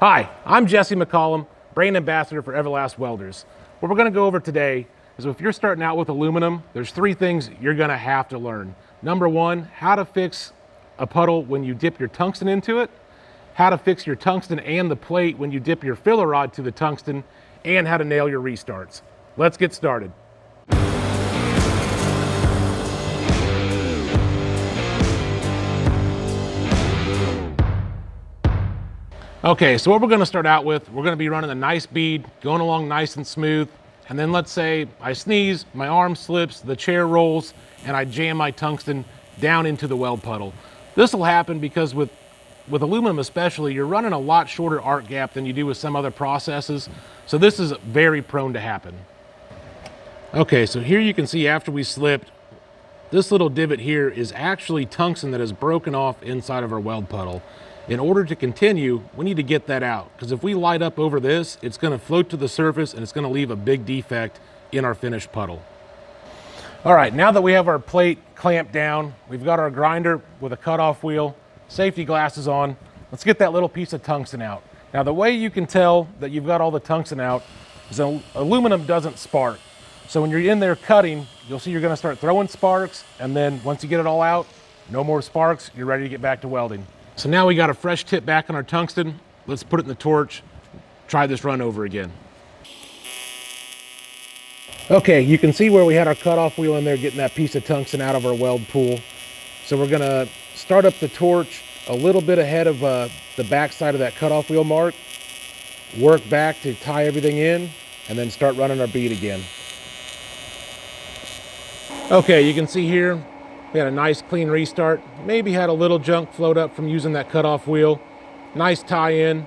Hi, I'm Jesse McCollum, brand ambassador for Everlast Welders. What we're gonna go over today is if you're starting out with aluminum, there's three things you're gonna have to learn. Number one, how to fix a puddle when you dip your tungsten into it, how to fix your tungsten and the plate when you dip your filler rod to the tungsten, and how to nail your restarts. Let's get started. Okay, so what we're gonna start out with, we're gonna be running a nice bead, going along nice and smooth, and then let's say I sneeze, my arm slips, the chair rolls, and I jam my tungsten down into the weld puddle. This will happen because with, with aluminum especially, you're running a lot shorter arc gap than you do with some other processes, so this is very prone to happen. Okay, so here you can see after we slipped, this little divot here is actually tungsten that has broken off inside of our weld puddle. In order to continue, we need to get that out because if we light up over this, it's going to float to the surface and it's going to leave a big defect in our finished puddle. All right, now that we have our plate clamped down, we've got our grinder with a cutoff wheel, safety glasses on, let's get that little piece of tungsten out. Now the way you can tell that you've got all the tungsten out is aluminum doesn't spark. So when you're in there cutting, you'll see you're gonna start throwing sparks and then once you get it all out, no more sparks, you're ready to get back to welding. So now we got a fresh tip back on our tungsten. Let's put it in the torch, try this run over again. Okay, you can see where we had our cutoff wheel in there getting that piece of tungsten out of our weld pool. So we're gonna start up the torch a little bit ahead of uh, the back side of that cutoff wheel mark, work back to tie everything in, and then start running our bead again. Okay, you can see here, we had a nice clean restart. Maybe had a little junk float up from using that cutoff wheel. Nice tie in.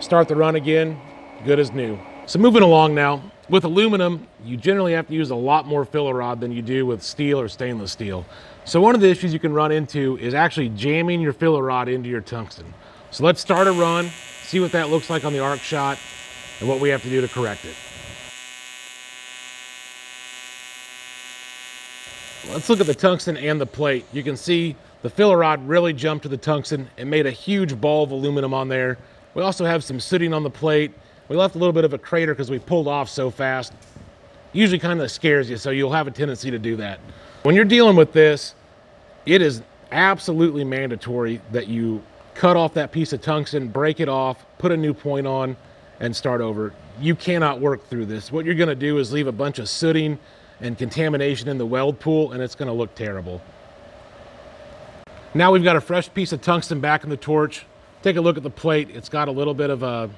Start the run again. Good as new. So moving along now, with aluminum, you generally have to use a lot more filler rod than you do with steel or stainless steel. So one of the issues you can run into is actually jamming your filler rod into your tungsten. So let's start a run, see what that looks like on the arc shot, and what we have to do to correct it. Let's look at the tungsten and the plate. You can see the filler rod really jumped to the tungsten and made a huge ball of aluminum on there. We also have some sooting on the plate. We left a little bit of a crater because we pulled off so fast. Usually kind of scares you, so you'll have a tendency to do that. When you're dealing with this, it is absolutely mandatory that you cut off that piece of tungsten, break it off, put a new point on, and start over. You cannot work through this. What you're gonna do is leave a bunch of sooting and contamination in the weld pool and it's gonna look terrible. Now we've got a fresh piece of tungsten back in the torch. Take a look at the plate. It's got a little bit of a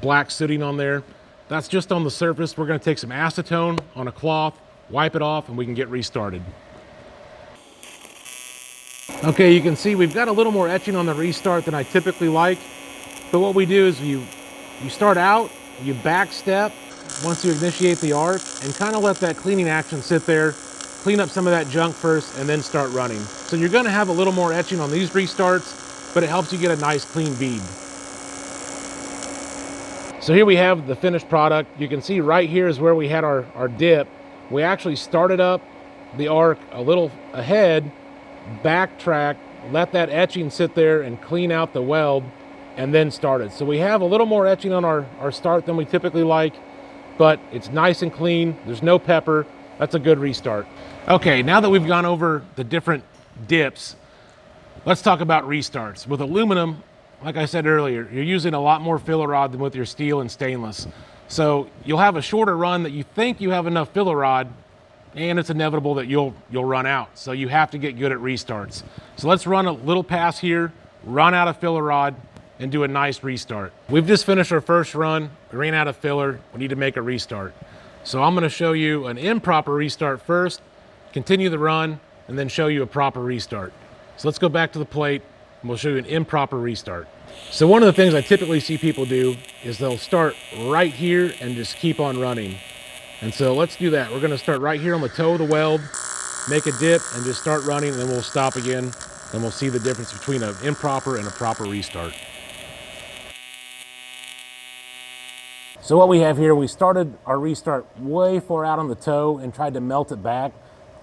black sooting on there. That's just on the surface. We're gonna take some acetone on a cloth, wipe it off, and we can get restarted. Okay, you can see we've got a little more etching on the restart than I typically like. But what we do is you, you start out, you back step, once you initiate the arc and kind of let that cleaning action sit there, clean up some of that junk first and then start running. So you're gonna have a little more etching on these restarts, but it helps you get a nice clean bead. So here we have the finished product. You can see right here is where we had our, our dip. We actually started up the arc a little ahead, backtrack, let that etching sit there and clean out the weld and then started. So we have a little more etching on our, our start than we typically like but it's nice and clean. There's no pepper. That's a good restart. Okay, now that we've gone over the different dips, let's talk about restarts. With aluminum, like I said earlier, you're using a lot more filler rod than with your steel and stainless. So you'll have a shorter run that you think you have enough filler rod and it's inevitable that you'll you'll run out. So you have to get good at restarts. So let's run a little pass here, run out of filler rod, and do a nice restart. We've just finished our first run. We ran out of filler. We need to make a restart. So I'm gonna show you an improper restart first, continue the run, and then show you a proper restart. So let's go back to the plate and we'll show you an improper restart. So one of the things I typically see people do is they'll start right here and just keep on running. And so let's do that. We're gonna start right here on the toe of the weld, make a dip and just start running and then we'll stop again and we'll see the difference between an improper and a proper restart. So what we have here, we started our restart way far out on the toe and tried to melt it back.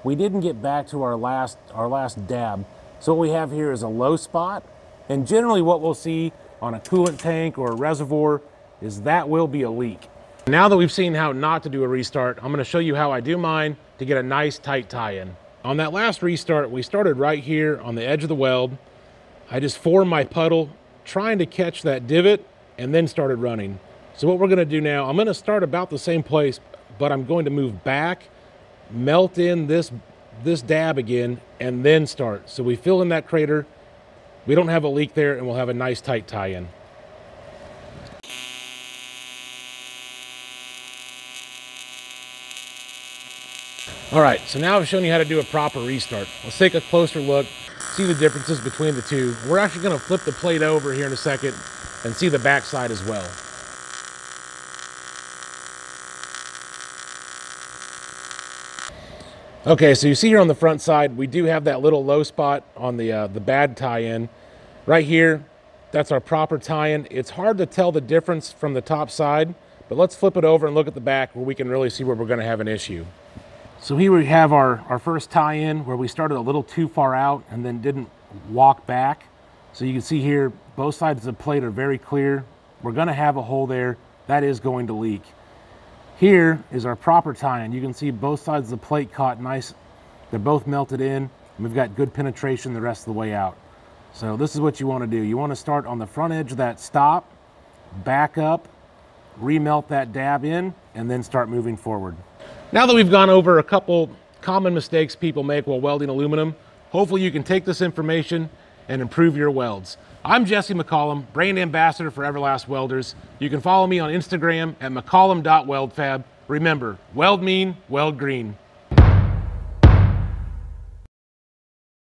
We didn't get back to our last, our last dab. So what we have here is a low spot. And generally what we'll see on a coolant tank or a reservoir is that will be a leak. Now that we've seen how not to do a restart, I'm gonna show you how I do mine to get a nice tight tie-in. On that last restart, we started right here on the edge of the weld. I just formed my puddle, trying to catch that divot, and then started running. So what we're gonna do now, I'm gonna start about the same place, but I'm going to move back, melt in this, this dab again, and then start. So we fill in that crater, we don't have a leak there, and we'll have a nice tight tie-in. All right, so now I've shown you how to do a proper restart. Let's take a closer look, see the differences between the two. We're actually gonna flip the plate over here in a second and see the backside as well. Okay, so you see here on the front side, we do have that little low spot on the, uh, the bad tie-in. Right here, that's our proper tie-in. It's hard to tell the difference from the top side, but let's flip it over and look at the back where we can really see where we're gonna have an issue. So here we have our, our first tie-in where we started a little too far out and then didn't walk back. So you can see here, both sides of the plate are very clear. We're gonna have a hole there. That is going to leak. Here is our proper tie-in. You can see both sides of the plate caught nice. They're both melted in. We've got good penetration the rest of the way out. So this is what you wanna do. You wanna start on the front edge of that stop, back up, remelt that dab in, and then start moving forward. Now that we've gone over a couple common mistakes people make while welding aluminum, hopefully you can take this information and improve your welds. I'm Jesse McCollum, brand ambassador for Everlast Welders. You can follow me on Instagram at mccollum.weldfab. Remember, weld mean, weld green.